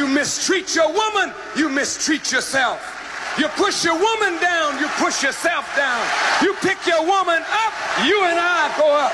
You mistreat your woman, you mistreat yourself. You push your woman down, you push yourself down. You pick your woman up, you and I go up.